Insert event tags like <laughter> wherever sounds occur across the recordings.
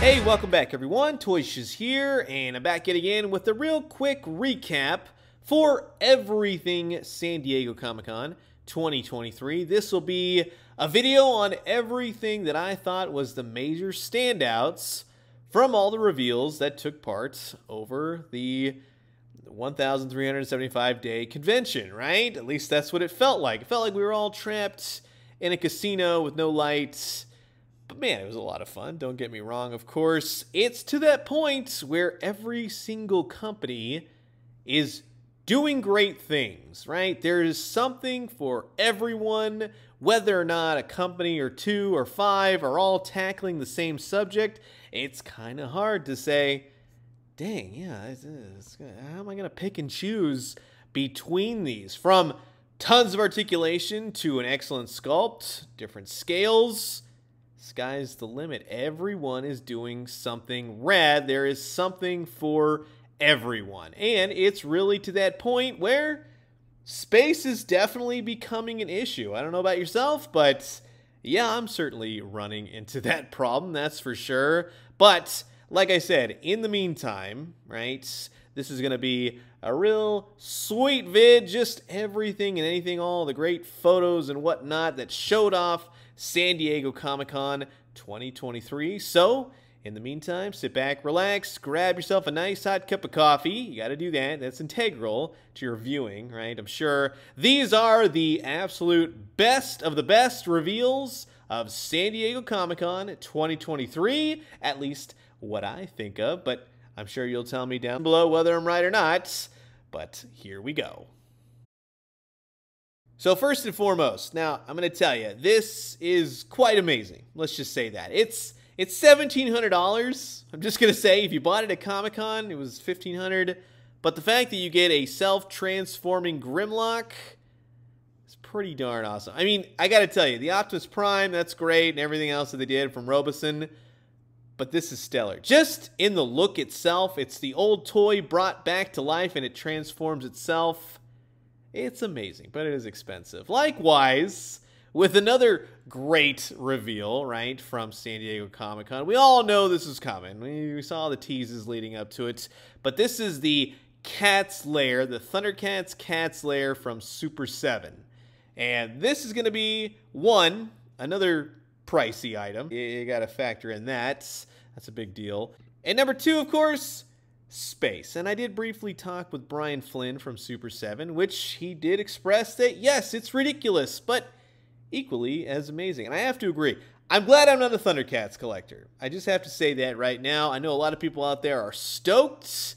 Hey, welcome back everyone. Toyshiz here, and I'm back yet again with a real quick recap for everything San Diego Comic-Con 2023. This will be a video on everything that I thought was the major standouts from all the reveals that took part over the 1,375 day convention, right? At least that's what it felt like. It felt like we were all trapped in a casino with no lights but man, it was a lot of fun. Don't get me wrong. Of course, it's to that point where every single company is doing great things, right? There is something for everyone, whether or not a company or two or five are all tackling the same subject. It's kind of hard to say, dang, yeah, it's, it's, how am I going to pick and choose between these? From tons of articulation to an excellent sculpt, different scales sky's the limit. Everyone is doing something rad. There is something for everyone. And it's really to that point where space is definitely becoming an issue. I don't know about yourself, but yeah, I'm certainly running into <laughs> that problem, that's for sure. But like I said, in the meantime, right, this is going to be a real sweet vid, just everything and anything, all the great photos and whatnot that showed off San Diego Comic Con 2023. So, in the meantime, sit back, relax, grab yourself a nice hot cup of coffee. You got to do that. That's integral to your viewing, right? I'm sure these are the absolute best of the best reveals of San Diego Comic Con 2023, at least what I think of, but I'm sure you'll tell me down below whether I'm right or not. But here we go. So first and foremost, now I'm going to tell you, this is quite amazing. Let's just say that. It's it's $1700. I'm just going to say if you bought it at Comic-Con, it was 1,500. but the fact that you get a self-transforming Grimlock is pretty darn awesome. I mean, I got to tell you, the Optimus Prime, that's great and everything else that they did from Robosen, but this is stellar. Just in the look itself, it's the old toy brought back to life and it transforms itself it's amazing, but it is expensive. Likewise, with another great reveal, right, from San Diego Comic Con. We all know this is coming. We saw the teases leading up to it. But this is the Cat's Lair, the Thundercats Cat's Lair from Super 7. And this is going to be, one, another pricey item. You got to factor in that. That's a big deal. And number two, of course, space. And I did briefly talk with Brian Flynn from Super 7, which he did express that yes, it's ridiculous, but equally as amazing. And I have to agree. I'm glad I'm not a Thundercats collector. I just have to say that right now. I know a lot of people out there are stoked.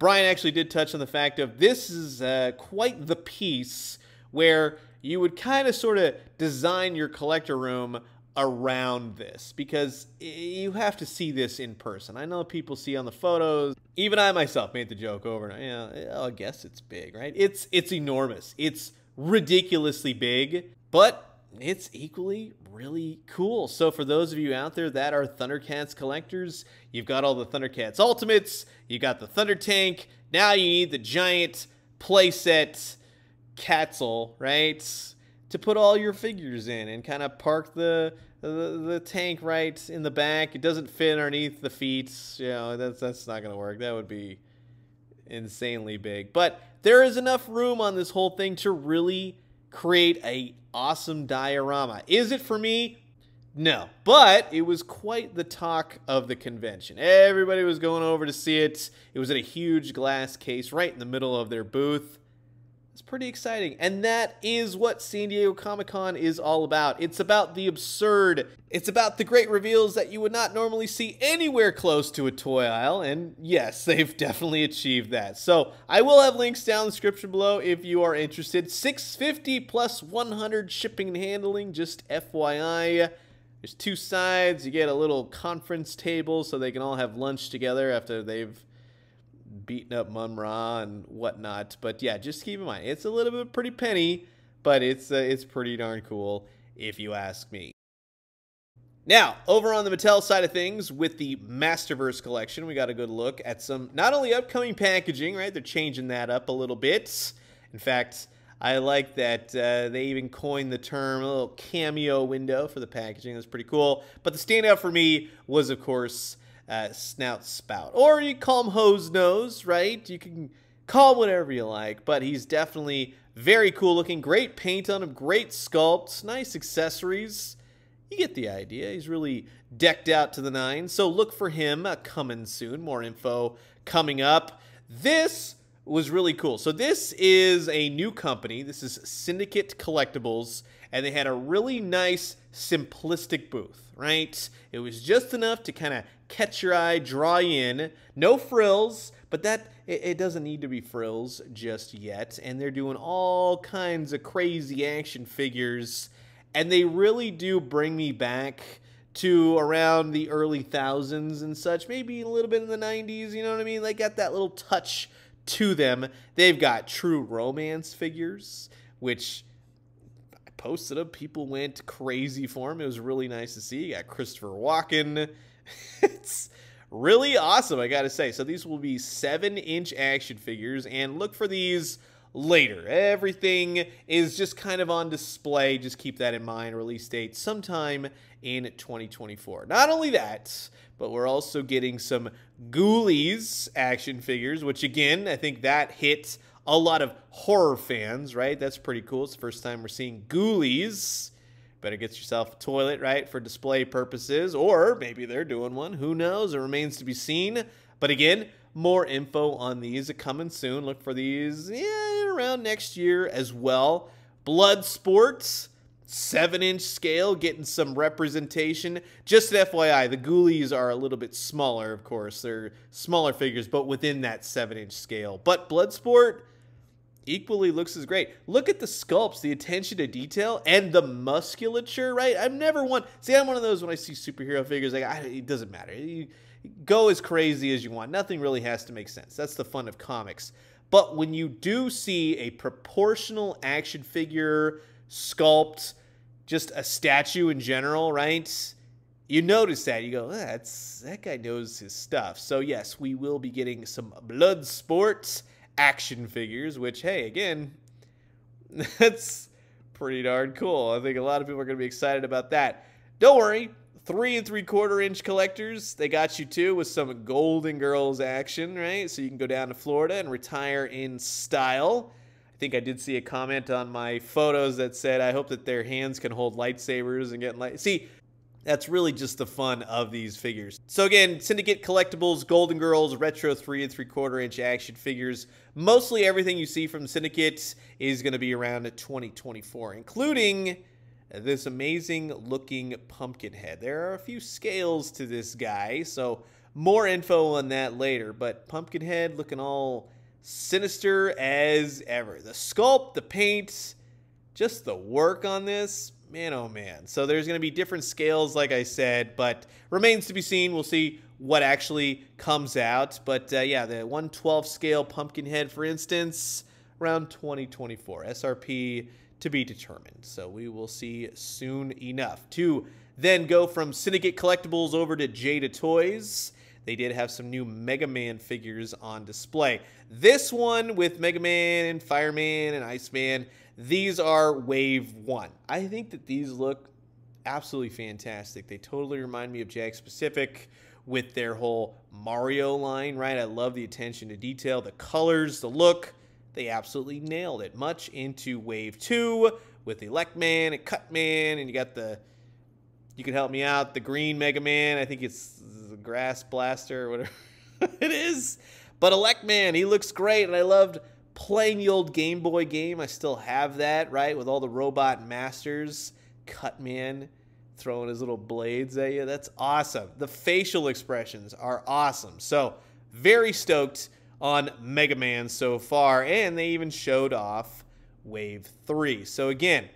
Brian actually did touch on the fact of this is uh, quite the piece where you would kind of sort of design your collector room around this because you have to see this in person. I know people see on the photos. Even I myself made the joke over and yeah, oh, I guess it's big, right? It's it's enormous. It's ridiculously big, but it's equally really cool. So for those of you out there that are Thundercats collectors, you've got all the Thundercats Ultimates, you got the Thunder Tank, now you need the giant playset Cat's Lair, right? To put all your figures in and kind of park the the, the tank right in the back. It doesn't fit underneath the feet. You know, that's that's not going to work. That would be insanely big. But there is enough room on this whole thing to really create a awesome diorama. Is it for me? No, but it was quite the talk of the convention. Everybody was going over to see it. It was in a huge glass case right in the middle of their booth. It's pretty exciting. And that is what San Diego Comic Con is all about. It's about the absurd. It's about the great reveals that you would not normally see anywhere close to a toy aisle. And yes, <laughs> they've definitely achieved that. So I will have links down in the description below if you are interested. 650 plus 100 shipping and handling, just FYI. There's two sides. You get a little conference table so they can all have lunch together after they've beating up Mumm-Ra and whatnot. But yeah, just keep in mind it's a little bit pretty penny, but it's uh, it's pretty darn cool if you ask me. Now, over on the Mattel side of things, with the Masterverse collection, we got a good look at some not only upcoming packaging, right? They're changing that up a little bit. In fact, I like that uh, they even coined the term a little cameo window for the packaging. That's pretty cool. But the standout for me was, of course, uh, snout spout. Or you call him hose nose, right? You can call him whatever you like, but he's definitely very cool looking. Great paint on him, great sculpt, nice accessories. You get the idea. He's really decked out to the nine. So look for him uh, coming soon. More info coming up. This was really cool. So this is a new company. This is Syndicate Collectibles, and they had a really nice simplistic booth, right? It was just enough to kind of catch your eye, draw you in. No frills, but that it, it, doesn't need to be frills just yet. And they're doing all kinds of crazy action figures, and they really do bring me back to around the early thousands and such, maybe a little bit in the 90s, you know what I mean? They got that little touch to them. They've got true romance figures, which I posted them. People went crazy for them. It was really nice to see. You got Christopher Walken. <laughs> it's really awesome, I gotta say. So these will be seven inch action figures, and look for these later. Everything is just kind of on display. Just keep that in mind. Release date sometime in 2024. Not only that, but we're also getting some Ghoulies action figures, which again, I think that hit a lot of horror fans, right? That's pretty cool. It's the first time we're seeing Ghoulies. Better get yourself a toilet, right, for display purposes, or maybe they're doing one. Who knows? It remains to be seen. But again, more info on these coming soon. Look for these yeah, around next year as well. Blood Sports seven inch scale, getting some representation. Just an FYI, the Ghoulies are a little bit smaller, of course. They're smaller figures, but within that seven inch scale. But Bloodsport equally looks as great. Look at the sculpts, the attention to detail, and the musculature, right? I'm never one. See, I'm one of those when I see superhero figures, like, I, it doesn't matter. You, go as crazy as you want. Nothing really has to make sense. That's the fun of comics. But when you do see a proportional action figure sculpt, just a statue in general, right? You notice that you go, that's that guy knows his stuff. So yes, we will be getting some blood sports action figures, which hey, again, <laughs> that's pretty darn cool. I think a lot of people are going to be excited about that. Don't worry, three and three quarter inch collectors, they got you too with some Golden Girls action, right? So you can go down to Florida and retire in style. I think I did see a comment on my photos that said, I hope that their hands can hold lightsabers and get light. See, that's really just the fun of these figures. So again, Syndicate Collectibles, Golden Girls, Retro 3 and 3 quarter inch action figures. Mostly everything you see from Syndicate is going to be around 2024, including this amazing looking Pumpkinhead. There are a few scales to this guy, so more info on that later. But Pumpkinhead looking all sinister as ever. The sculpt, the paint, just the work on this, man oh man. So there's going to be different scales, like I said, but remains to be seen. We'll see what actually comes out. But uh, yeah, the 112 scale Pumpkinhead, for instance, around 2024. SRP to be determined. So we will see soon enough. To then go from Syndicate Collectibles over to Jada Toys they did have some new Mega Man figures on display. This one with Mega Man and Fireman and Iceman, these are Wave 1. I think that these look absolutely fantastic. They totally remind me of Jakks Pacific with their whole Mario line, right? I love the attention to detail, the colors, the look. They absolutely nailed it. Much into Wave 2 with Elec Man and Cut Man, and you got the you can help me out. The green Mega Man, I think it's Grass Blaster or whatever <laughs> it is. But Elec Man, he looks great, and I loved playing the old Game Boy game. I still have that, right, with all the robot masters. Cutman throwing his little blades at you. That's awesome. The facial expressions are awesome. So, very stoked on Mega Man so far, and they even showed off Wave 3. So, again,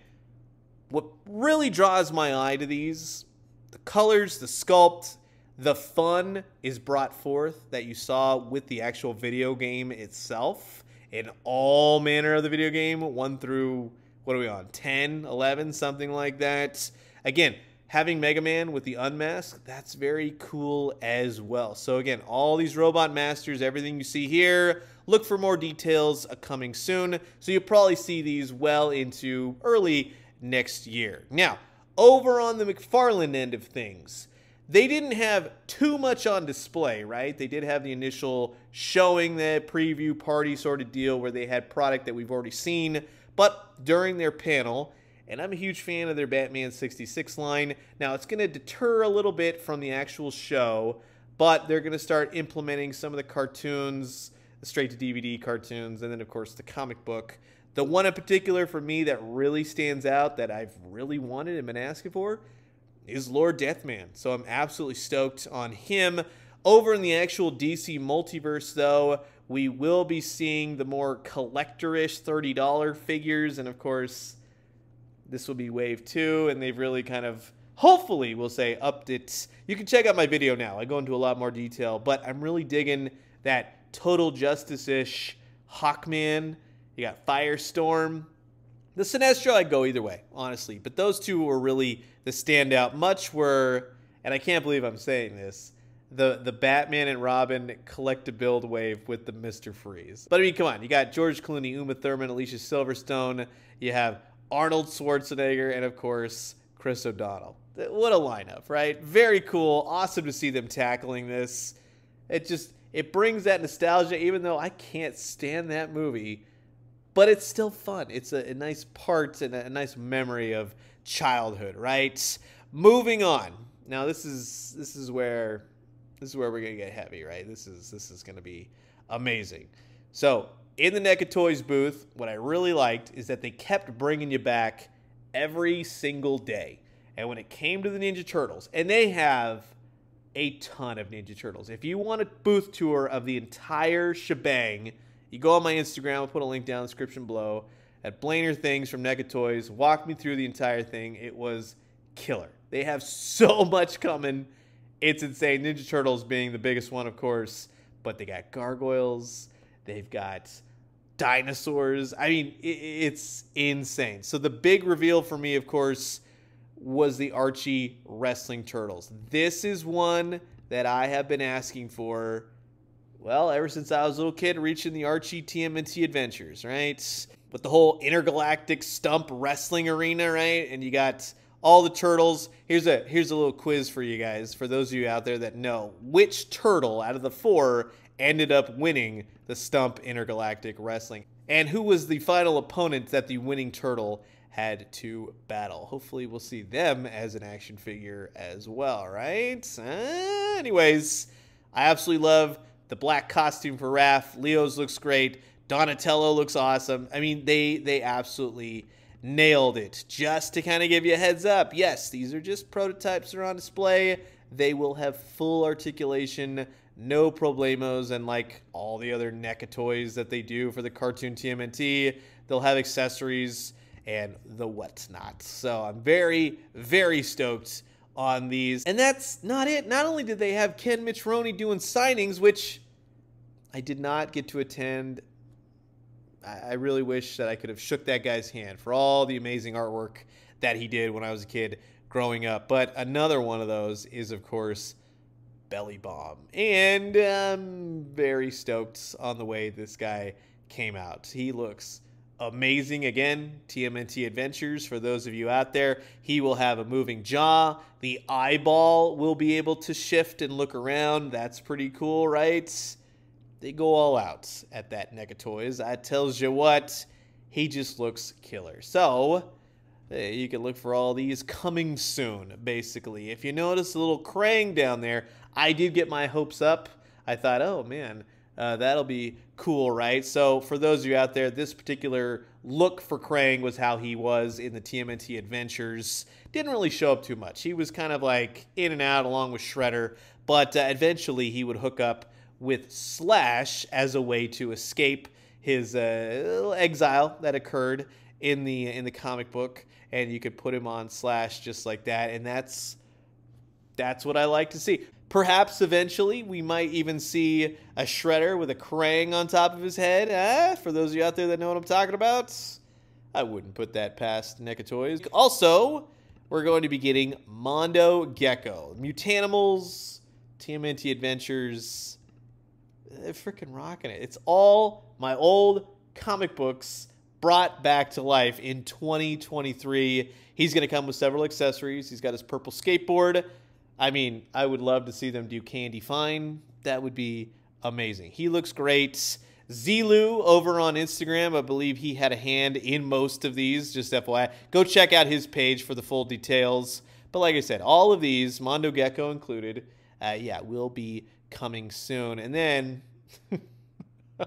what really draws my eye to these, the colors, the sculpt, the fun is brought forth that you saw with the actual video game itself in all manner of the video game, 1 through, what are we on, 10, 11, something like that. Again, having Mega Man with the unmask, that's very cool as well. So again, all these Robot Masters, everything you see here, look for more details coming soon. So you'll probably see these well into early next year. Now, over on the McFarlane end of things, they didn't have too much on display, right? They did have the initial showing the preview party sort of deal where they had product that we've already seen, but during their panel, and I'm a huge fan of their Batman 66 line. Now, it's going to deter a little bit from the actual show, but they're going to start implementing some of the cartoons, the straight to DVD cartoons, and then, of course, the comic book. The one in particular for me that really stands out that I've really wanted and been asking for is Lord Deathman. So I'm absolutely stoked on him. Over in the actual DC multiverse, though, we will be seeing the more collectorish $30 figures. And of course, this will be wave two. And they've really kind of, hopefully, we'll say, upped it. You can check out my video now. I go into a lot more detail. But I'm really digging that Total Justice ish Hawkman. You got Firestorm. The Sinestro, I'd go either way, honestly. But those two were really the standout. Much were, and I can't believe I'm saying this, the the Batman and Robin collect a build wave with the Mister Freeze. But I mean, come on, you got George Clooney, Uma Thurman, Alicia Silverstone. You have Arnold Schwarzenegger, and of course Chris O'Donnell. What a lineup, right? Very cool. Awesome to see them tackling this. It just it brings that nostalgia, even though I can't stand that movie but it's still fun. It's a, a nice part and a, a, nice memory of childhood, right? Moving on. Now this is this is where this is where we're gonna get heavy, right? This is this is gonna be amazing. So in the NECA Toys booth, what I really liked is that they kept bringing you back every single day. And when it came to the Ninja Turtles, and they have a ton of Ninja Turtles. If you want a booth tour of the entire shebang, you go on my Instagram, I'll put a link down in the description below at Blainer Things from NECA. Walk me through the entire thing. It was killer. They have <laughs> so much coming. It's insane. Ninja Turtles being the biggest one, of course, but they got gargoyles. They've got dinosaurs. I mean, it's insane. So the big reveal for me, of course, was the Archie Wrestling Turtles. This is one that I have been asking for well, ever since I was a little kid, reaching the Archie TMNT adventures, right? With the whole intergalactic stump wrestling arena, right? And you got all the turtles. Here's a here's a little quiz for you guys, for those of you out there that know which turtle out of the four ended up winning the Stump Intergalactic Wrestling, and who was the final opponent that the winning turtle had to battle. Hopefully, we'll see them as an action figure as well, right? Uh, anyways, I absolutely love the black costume for Raph. Leo's looks great. Donatello looks awesome. I mean, they they absolutely nailed it. Just to kind of give you a heads up, yes, these are just prototypes that are on display. They will have full articulation, no problemos, and like all the other NECA toys that they do for the cartoon TMNT, they'll have accessories and the whatnot. So I'm very, very stoked on these. And that's not it. Not only did they have Ken Mitchroney doing signings, which I did not get to attend. I really wish that I could have shook that guy's hand for all the amazing artwork that he did when I was a kid growing up. But another one of those is, of course, Belly Bomb. And I'm very stoked on the way this guy came out. He looks amazing. Again, TMNT Adventures, for those of you out there, he will have a moving jaw. The eyeball will be able to shift and look around. That's pretty cool, right? They go all out at that NECA Toys. That tells you what, he just looks killer. So, you can look for all these coming soon, basically. If you notice a little Krang down there, I did get my hopes up. I thought, oh man, uh, that'll be cool, right? So, for those of you out there, this particular look for Krang was how he was in the TMNT Adventures. Didn't really show up too much. He was kind of like in and out along with Shredder, but uh, eventually he would hook up with Slash as a way to escape his uh, exile that occurred in the in the comic book, and you could put him on Slash just like that, and that's that's what I like to see. Perhaps eventually we might even see a Shredder with a Krang on top of his head. Eh? For those of you out there that know what I'm talking about, I wouldn't put that past NECA Toys. Also, we're going to be getting Mondo Gecko. Mutanimals, TMNT Adventures, they're freaking rocking it. It's all my old comic books brought back to life in 2023. He's going to come with several accessories. He's got his purple skateboard. I mean, I would love to see them do Candy Fine. That would be amazing. He looks great. Zilu over on Instagram, I believe he had a hand in most of these, just FYI. Go check out his page for the full details. But like I said, all of these, Mondo Gecko included, uh, yeah, will be coming soon. And then <laughs>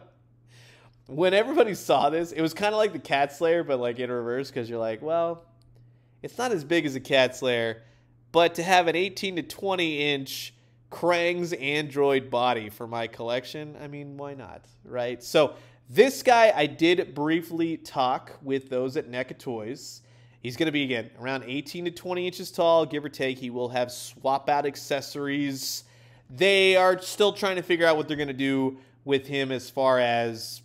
when everybody saw this, it was kind of like the Cat's Lair, but like in reverse, because you're like, well, it's not as big as a Cat's Lair, but to have an 18 to 20 inch Krang's Android body for my collection, I mean, why not, right? So this guy, I did briefly talk with those at NECA Toys. He's going to be, again, around 18 to 20 inches tall, give or take. He will have swap out accessories. They are still trying to figure out what they're going to do with him as far as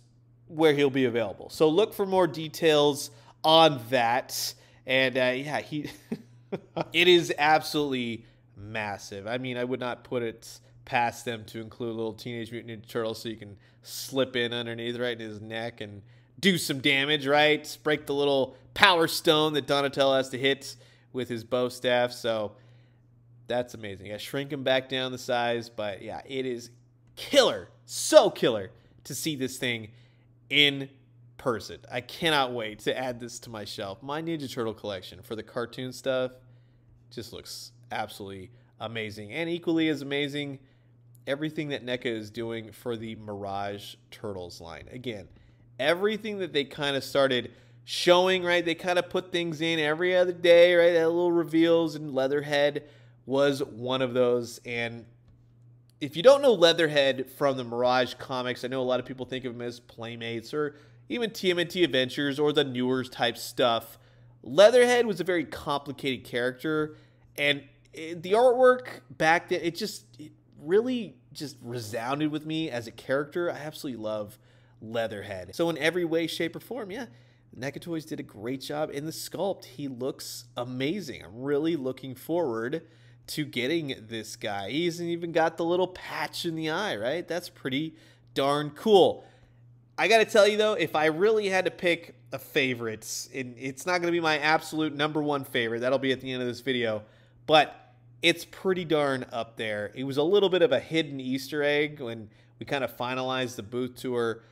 where he'll be available. So look for more details on that. And uh, yeah, he <laughs> it is absolutely massive. I mean, I would not put it past them to include a little Teenage Mutant Ninja Turtle so you can slip in underneath right in his neck and do some damage, right? Break the little power stone that Donatello has to hit with his bow staff. So that's amazing. I shrink him back down the size, but yeah, it is killer, so killer to see this thing in person. I cannot wait to add this to my shelf. My Ninja Turtle collection for the cartoon stuff just looks absolutely amazing. And equally as amazing, everything that NECA is doing for the Mirage Turtles line. Again, everything that they kind of started showing, right? They kind of put things in every other day, right? That little reveals and Leatherhead was one of those. And if you don't know Leatherhead from the Mirage comics, I know a lot of people think of him as Playmates or even TMNT Adventures or the newer type stuff. Leatherhead was a very complicated character, and it, the artwork back then, it just it really just resounded with me as a character. I absolutely love Leatherhead. So in every way, shape, or form, yeah, NECA did a great job in the sculpt. He looks amazing. I'm really looking forward to getting this guy. He's even got the little patch in the eye, right? That's pretty darn cool. I got to tell you though, if I really had to pick a favorite, it, it's not going to be my absolute number one favorite. That'll be at the end of this video, but it's pretty darn up there. It was a little bit of a hidden Easter egg when we kind of finalized the booth tour,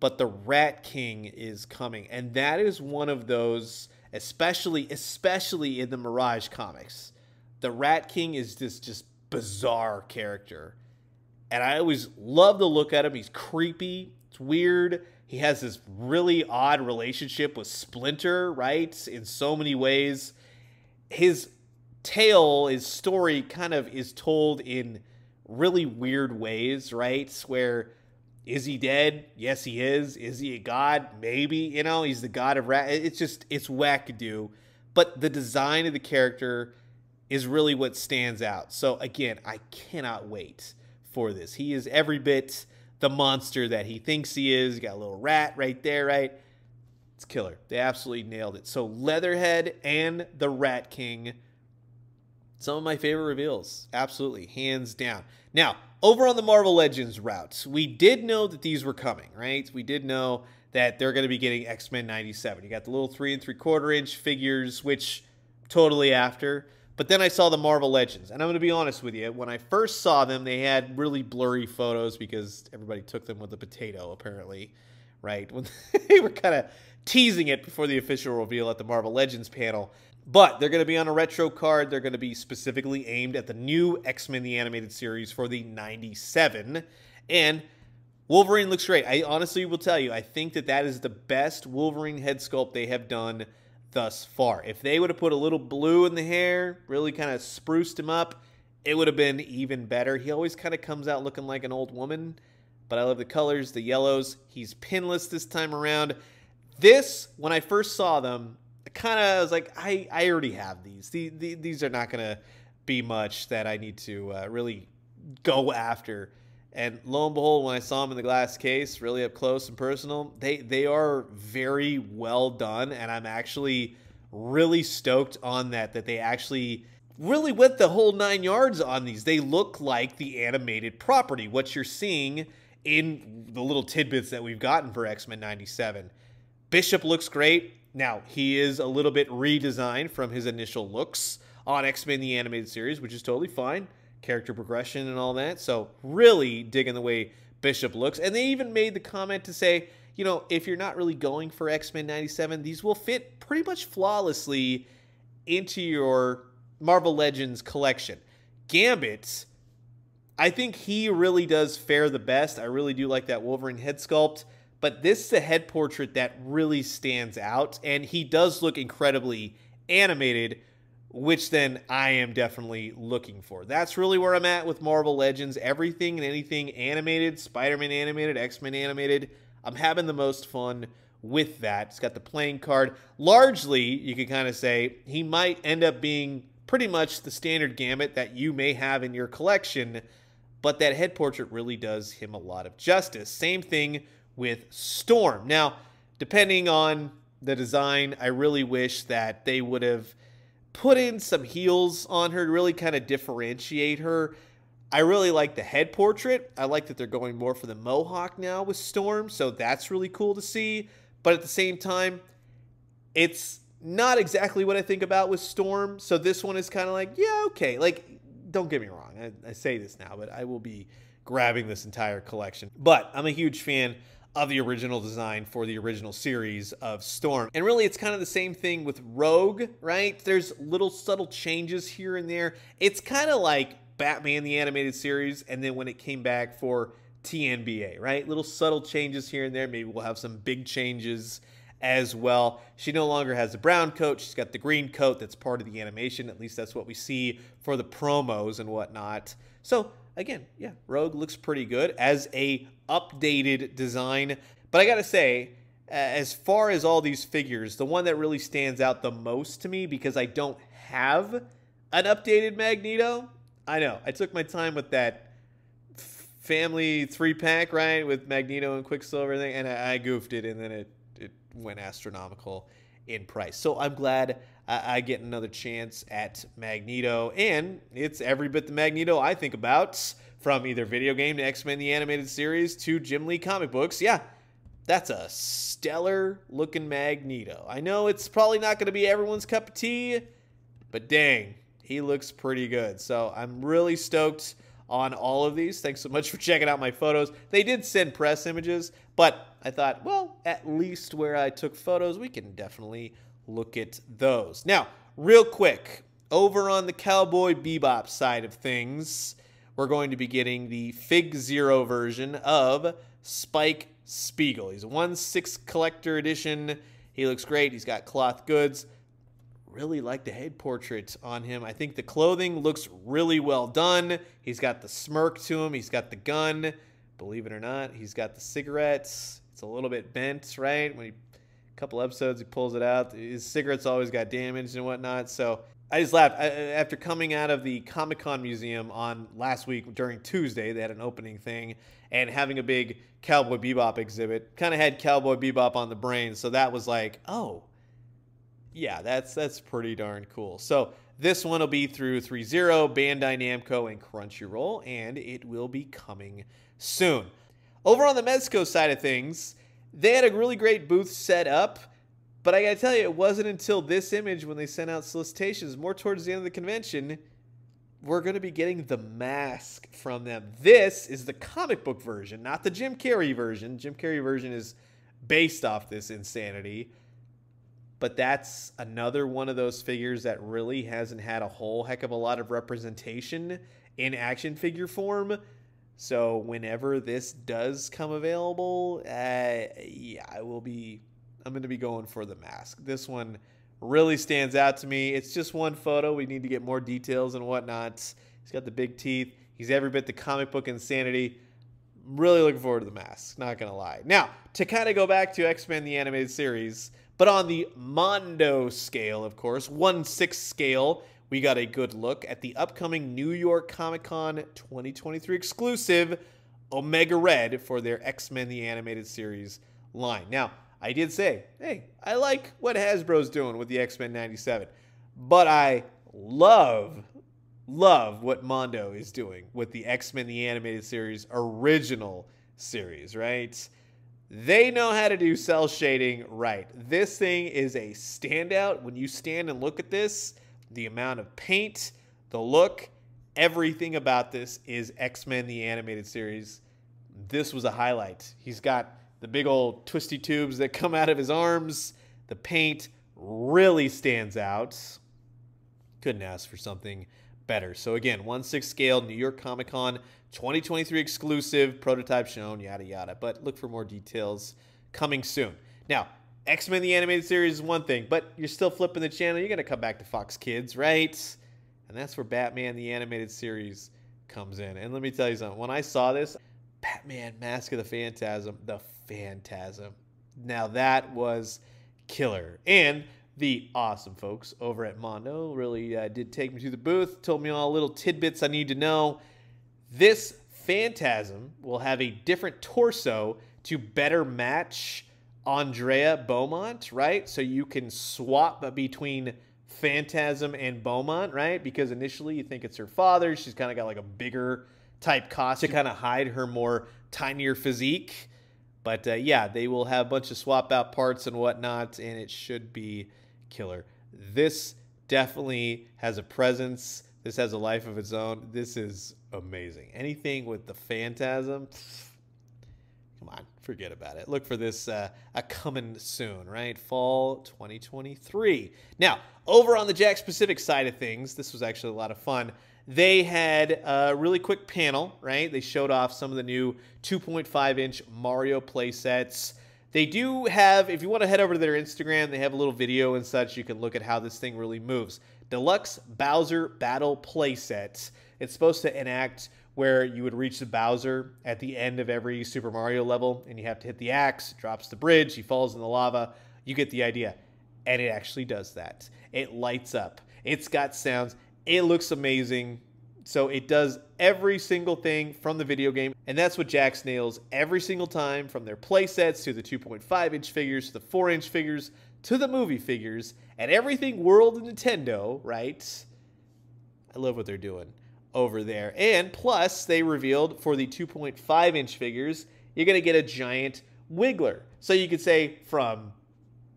but the Rat King is coming, and that is one of those, especially especially in the Mirage comics the Rat King is this just bizarre character. And I always love to look at him. He's creepy. It's weird. He has this really odd relationship with Splinter, right? In so many ways. His tale, his story kind of is told in really weird ways, right? Where is he dead? Yes, he is. Is he a god? Maybe. You know, he's the god of rat. It's just, it's wackadoo. But the design of the character is really what stands out. So again, I cannot wait for this. He is every bit the monster that he thinks he is. got a little rat right there, right? It's killer. They absolutely nailed it. So Leatherhead and the Rat King, some of my favorite reveals. Absolutely, hands down. Now, over on the Marvel Legends route, we did know that these were coming, right? We did know that they're going to be getting X-Men 97. You got the little three and three quarter inch figures, which totally after. But then I saw the Marvel Legends, and I'm going to be honest with you. When I first saw them, they had really blurry photos because everybody took them with a potato, apparently, right? <laughs> When they were kind of teasing it before the official reveal at the Marvel Legends panel. But they're going to be on a retro card. They're going to be specifically aimed at the new X Men the Animated Series for the 97. And Wolverine looks great. I honestly will tell you, I think that that is the best Wolverine head sculpt they have done thus far. If they would have put a little blue in the hair, really kind of spruced him up, it would have been even better. He always kind of comes out looking like an old woman, but I love the colors, the yellows. He's pinless this time around. This, when I first saw them, kind of was like, I, I already have these. The, the, these are not going to be much that I need to uh, really go after. And lo and behold, when I saw them in the glass case, really up close and personal, they they are very well done, and I'm actually really stoked on that. That they actually really went the whole nine yards on these. They look like the animated property. What you're seeing in the little tidbits that we've gotten for X Men '97. Bishop looks great. Now he is a little bit redesigned from his initial looks on X Men the Animated Series, which is totally fine. Character progression and all that. So, really digging the way Bishop looks. And they even made the comment to say, you know, if you're not really going for X Men 97, these will fit pretty much flawlessly into your Marvel Legends collection. Gambit, I think he really does fare the best. I really do like that Wolverine head sculpt, but this is a head portrait that really stands out, and he does look incredibly animated, which then I am definitely looking for. That's really where I'm at with Marvel Legends. Everything and anything animated, Spider Man animated, X Men animated. I'm having the most fun with that. It's got the playing card. Largely, you could kind of say he might end up being pretty much the standard Gambit that you may have in your collection, but that head portrait really does him a lot of justice. Same thing with Storm. Now, depending on the design, I really wish that they would have put in some heels on her to really kind of differentiate her. I really like the head portrait. I like that they're going more for the mohawk now with Storm, so that's really cool to see. But at the same time, it's not exactly what I think about with Storm. So this one is kind of like, yeah, okay. Like, don't get me wrong. I, I, say this now, but I will be grabbing this entire collection. But I'm a huge fan of the original design for the original series of Storm. And really, it's kind of the same thing with Rogue, right? There's little subtle changes here and there. It's kind of like Batman the Animated Series, and then when it came back for TNBA, right? Little subtle changes here and there. Maybe we'll have some big changes as well. She no longer has the brown coat. She's got the green coat that's part of the animation. At least that's what we see for the promos and whatnot. So again, yeah, Rogue looks pretty good as a updated design. But I got to say, as far as all these figures, the one that really stands out the most to me because I don't have an updated Magneto. I know. I took my time with that family three pack, right, with Magneto and Quicksilver thing, and I, I goofed it, and then it went astronomical in price. So I'm glad I get another chance at Magneto, and it's every bit the Magneto I think about from either video game to X Men the Animated Series to Jim Lee comic books. Yeah, that's a stellar looking Magneto. I know it's probably not going to be everyone's cup of tea, but dang, he looks pretty good. So I'm really stoked on all of these. Thanks so much for checking out my photos. They did send press images, but I thought, well, at least where I took photos, we can definitely look at those. Now, real quick, over on the Cowboy Bebop side of things, we're going to be getting the Fig Zero version of Spike Spiegel. He's a 1-6 collector edition. He looks great. He's got cloth goods really like the head portrait on him. I think the clothing looks really well done. He's got the smirk to him. He's got the gun. Believe it or not, he's got the cigarettes. It's a little bit bent, right? When he, a couple episodes, he pulls it out. His cigarettes always got damaged and whatnot. So I just laughed. I, after coming out of the Comic Con Museum on last week during Tuesday, they had an opening thing, and having a big Cowboy Bebop exhibit kind of had Cowboy Bebop on the brain. So that was like, oh, yeah, that's that's pretty darn cool. So this one will be through threezero, Bandai Namco, and Crunchyroll, and it will be coming soon. Over on the Mezco side of things, they had a really great booth set up, but I gotta tell you, it wasn't until this image when they sent out solicitations, more towards the end of the convention, we're to be getting the mask from them. This is the comic book version, not the Jim Carrey version. Jim Carrey version is based off this insanity but that's another one of those figures that really hasn't had a whole heck of a lot of representation in action figure form. So whenever this does come available, uh, yeah, I will be. I'm going to be going for the mask. This one really stands out to me. It's just one photo. We need to get more details and whatnot. He's got the big teeth. He's every bit the comic book insanity. Really looking forward to the mask. Not going to lie. Now to kind of go back to X Men the animated series. But on the Mondo scale, of course, 1 6 scale, we got a good look at the upcoming New York Comic Con 2023 exclusive Omega Red for their X Men the Animated Series line. Now, I did say, hey, I like what Hasbro's doing with the X Men 97, but I love, love what Mondo is doing with the X Men the Animated Series original series, right? They know how to do cell shading right. This thing is a standout. When you stand and look at this, the amount of paint, the look, everything about this is X Men the animated series. This was a highlight. He's got the big old twisty tubes that come out of his arms. The paint really stands out. Couldn't ask for something better. So again, 1 6 scale, New York Comic Con, 2023 exclusive, prototype shown, yada yada. But look for more details coming soon. Now, X Men the Animated Series is one thing, but you're still flipping the channel. You're going to come back to Fox Kids, right? And that's where Batman the Animated Series comes in. And let me tell you something. When I saw this, Batman Mask of the Phantasm, the Phantasm. Now that was killer. And the awesome folks over at Mondo really uh, did take me to the booth, told me all little tidbits I need to know. This Phantasm will have a different torso to better match Andrea Beaumont, right? So you can swap between Phantasm and Beaumont, right? Because initially you think it's her father. She's kind of got like a bigger type costume to kind of hide her more tinier physique. But uh, yeah, they will have a bunch of swap out parts and whatnot, and it should be killer. This definitely has a presence. This has a life of its own. This is amazing. Anything with the Phantasm, pff, come on, forget about it. Look for this uh, a coming soon, right? Fall 2023. Now, over on the Jakks Pacific side of things, this was actually a lot of fun. They had a really quick panel, right? They showed off some of the new 2.5 inch Mario playsets. They do have, if you want to head over to their Instagram, they have a little video and such. You can look at how this thing really moves. Deluxe Bowser Battle Playset. It's supposed to enact where you would reach the Bowser at the end of every Super Mario level, and you have to hit the axe, drops the bridge, he falls in the lava. You get the idea. And it actually does that. It lights up. It's got sounds. It looks amazing. So it does every single thing from the video game, and that's what Jakks nails every single time from their playsets to the 2.5 inch figures to the 4 inch figures to the movie figures and everything World and Nintendo, right? I love what they're doing over there. And plus, they revealed for the 2.5 inch figures, you're going to get a giant wiggler. So you could say from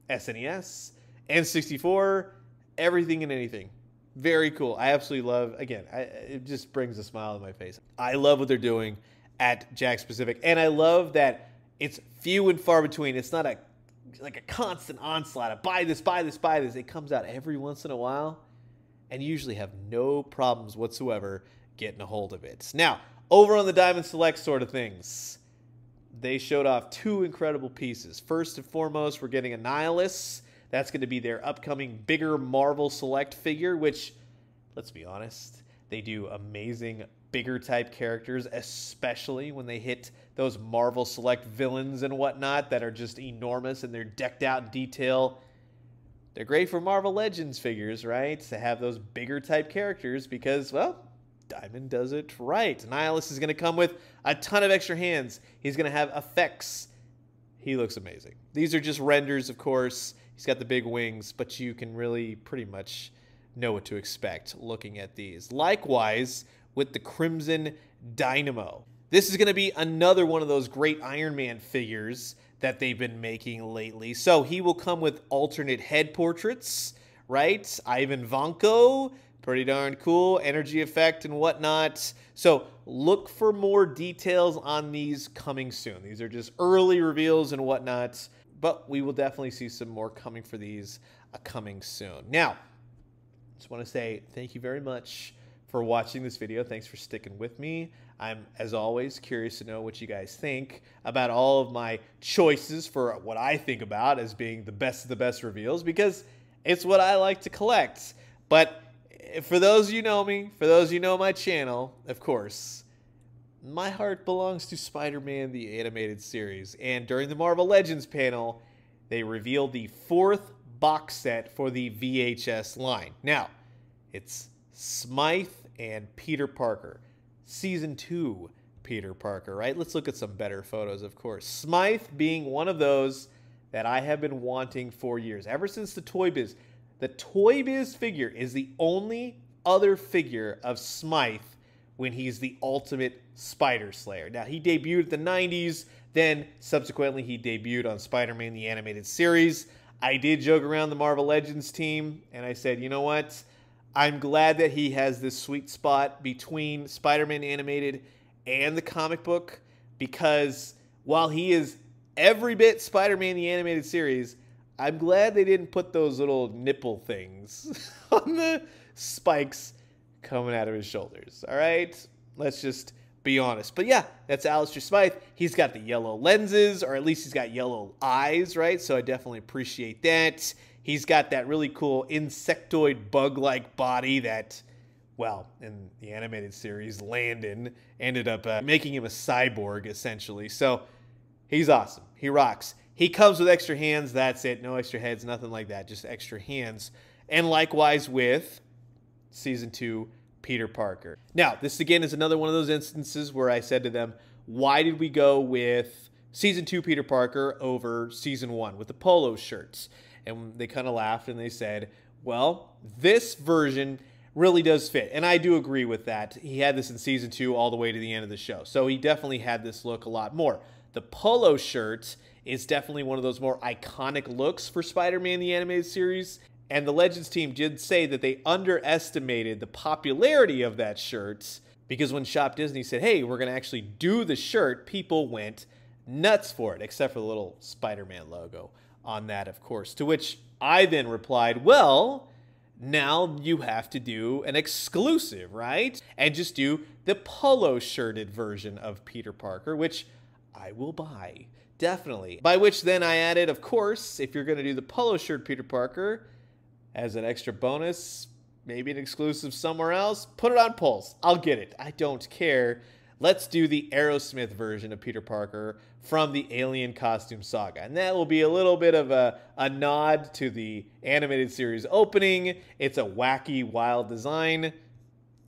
SNES, N64, everything and anything. Very cool. I absolutely love. Again, I, it just brings a smile to my face. I love what they're doing at Jakks Pacific, and I love that it's few and far between. It's not a like a constant onslaught of buy this, buy this, buy this. It comes out every once in a while, and usually have no problems whatsoever getting a hold of it. Now, over on the Diamond Select sort of things, they showed off two incredible pieces. First and foremost, we're getting a Annihilus that's going to be their upcoming bigger Marvel Select figure, which, let's be honest, they do amazing bigger type characters, especially when they hit those Marvel Select villains and whatnot that are just enormous and they're decked out in detail. They're great for Marvel Legends figures, right? To have those bigger type characters because, well, Diamond does it right. Nihilus is going to come with a ton of extra hands. He's going to have effects. He looks amazing. These are just renders, of course. He's got the big wings, but you can really pretty much know what to expect looking at these. Likewise, with the Crimson Dynamo. This is going to be another one of those great Iron Man figures that they've been making lately. So he will come with alternate head portraits, right? Ivan Vanko, pretty darn cool, energy effect and whatnot. So look for more details on these coming soon. These are just early reveals and whatnot but we will definitely see some more coming for these uh, coming soon. Now, just want to say thank you very much for watching this video. Thanks for sticking with me. I'm, as always, curious to know what you guys think about all of my choices for what I think about as being the best of the best reveals because it's what I like to collect. But eh, for those you know me, for those you know my channel, of course, my heart belongs to Spider Man the Animated Series. And during the Marvel Legends panel, they revealed the fourth box set for the VHS line. Now, it's Smythe and Peter Parker. Season 2 Peter Parker, right? Let's look at some better photos, of course. Smythe being one of those that I have been wanting for years, ever since the Toy Biz. The Toy Biz figure is the only other figure of Smythe when he's the ultimate Spider Slayer. Now, he debuted at the 90s, then subsequently he debuted on Spider Man the Animated Series. I did joke around the Marvel Legends team, and I said, you know what? I'm glad that he has this sweet spot between Spider Man animated and the comic book because while he is every bit Spider Man the animated series, I'm glad they didn't put those little nipple things <laughs> on the spikes coming out of his shoulders. All right? Let's just be honest. But yeah, that's Alistair Smythe. He's got the yellow lenses, or at least he's got yellow eyes, right? So I definitely appreciate that. He's got that really cool insectoid bug like body that, well, in the animated series, Landon ended up uh, making him a cyborg essentially. So he's awesome. He rocks. He comes with extra hands. That's it. No extra heads, nothing like that. Just extra hands. And likewise with season two, Peter Parker. Now, this again is another one of those instances where I said to them, why did we go with season two Peter Parker over season one with the polo shirts? And they kind of laughed and they said, well, this version really does fit. And I do agree with that. He had this in season two all the way to the end of the show. So he definitely had this look a lot more. The polo shirt is definitely one of those more iconic looks for Spider Man the Animated Series. And the Legends team did say that they underestimated the popularity of that shirt because when Shop Disney said, hey, we're going to actually do the shirt, people went nuts for it, except for the little Spider Man logo on that, of course. To which I then replied, Well, now you have to do an exclusive, right? And just do the polo shirted version of Peter Parker, which I will buy. Definitely. By which then I added, of course, if you're going to do the polo shirt Peter Parker as an extra bonus, maybe an exclusive somewhere else, put it on Pulse. I'll get it. I don't care let's do the Aerosmith version of Peter Parker from the Alien Costume Saga. And that will be a little bit of a, a nod to the animated series opening. It's a wacky, wild design.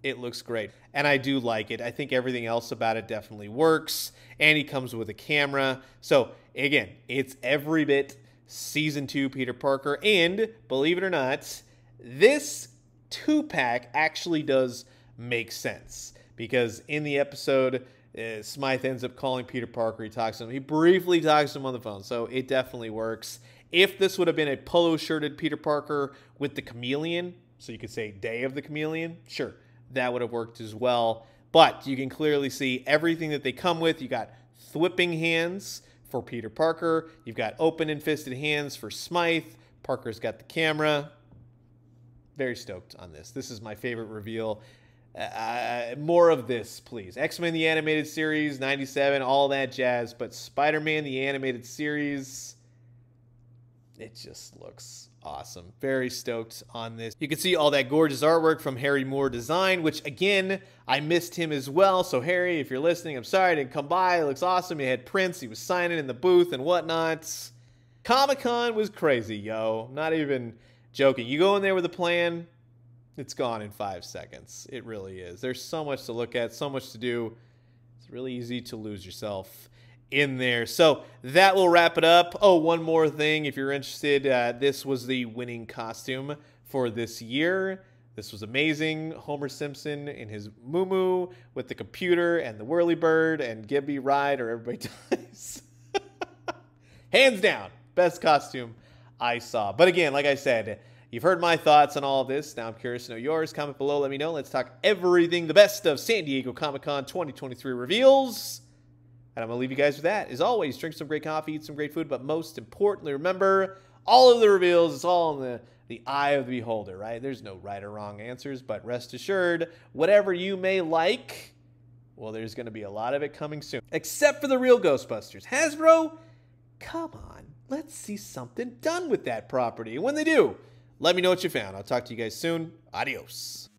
It looks great. And I do like it. I think everything else about it definitely works. And he comes with a camera. So, again, it's every bit season two Peter Parker. And believe it or not, this two pack actually does make sense because in the episode, uh, Smythe ends up calling Peter Parker. He talks to him. He briefly talks to him on the phone, so it definitely works. If this would have been a polo shirted Peter Parker with the chameleon, so you could say Day of the Chameleon, sure, that would have worked as well. But you can clearly see everything that they come with. You got thwipping hands for Peter Parker. You've got open and fisted hands for Smythe. Parker's got the camera. Very stoked on this. This is my favorite reveal. Uh, more of this, please. X Men the Animated Series, 97, all that jazz. But Spider Man the Animated Series, it just looks awesome. Very stoked on this. You can see all that gorgeous artwork from Harry Moore Design, which again, I missed him as well. So, Harry, if you're listening, I'm sorry I didn't come by. It looks awesome. He had prints. he was signing in the booth and whatnot. Comic Con was crazy, yo. not even joking. You go in there with a plan, it's gone in five seconds. It really is. There's so much to look at, so much to do. It's really easy to lose yourself in there. So that will wrap it up. Oh, one more thing. If you're interested, uh, this was the winning costume for this year. This was amazing. Homer Simpson in his moo with the computer and the whirly bird and Gibby ride or everybody <laughs> dies. <laughs> Hands down, best costume I saw. But again, like I said, You've heard my thoughts on all this. Now I'm curious to know yours. Comment below. Let me know. Let's talk everything the best of San Diego Comic Con 2023 reveals. And I'm going to leave you guys with that. As always, drink some great coffee, eat some great food, but most importantly, remember all of the reveals, it's all in the, the eye of the beholder, right? There's no right or wrong answers, but rest assured, whatever you may like, well, there's going to be a lot of it coming soon. Except for the real Ghostbusters. Hasbro, come on. Let's see something done with that property. And when they do, let me know what you found. I'll talk to you guys soon. Adios.